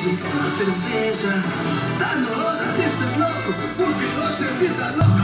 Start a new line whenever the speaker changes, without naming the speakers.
gostoso com cerveja. Tá na hora de ser louco, porque hoje é vida louca.